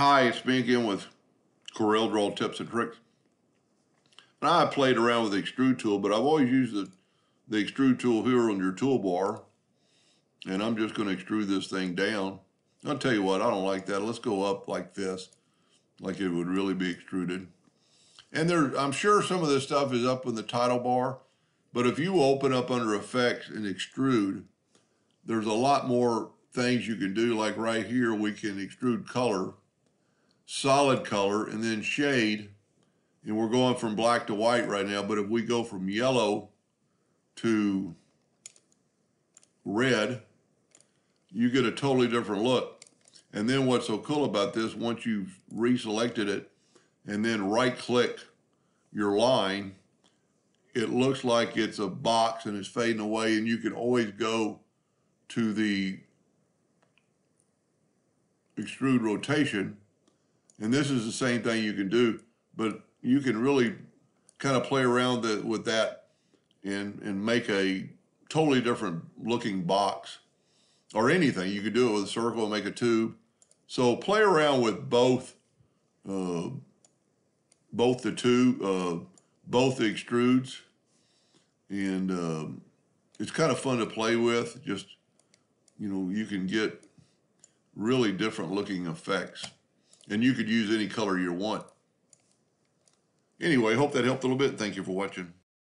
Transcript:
Hi, it's me again with Corel Draw Tips and Tricks. Now I played around with the extrude tool, but I've always used the, the extrude tool here on your toolbar. And I'm just gonna extrude this thing down. I'll tell you what, I don't like that. Let's go up like this, like it would really be extruded. And there, I'm sure some of this stuff is up in the title bar, but if you open up under effects and extrude, there's a lot more things you can do. Like right here, we can extrude color, solid color, and then shade. And we're going from black to white right now, but if we go from yellow to red, you get a totally different look. And then what's so cool about this, once you've reselected it and then right click your line, it looks like it's a box and it's fading away and you can always go to the extrude rotation. And this is the same thing you can do, but you can really kind of play around the, with that and, and make a totally different looking box or anything. You could do it with a circle and make a tube. So play around with both, uh, both the two, uh, both the extrudes, and um, it's kind of fun to play with. Just you know, you can get really different looking effects, and you could use any color you want. Anyway, hope that helped a little bit. Thank you for watching.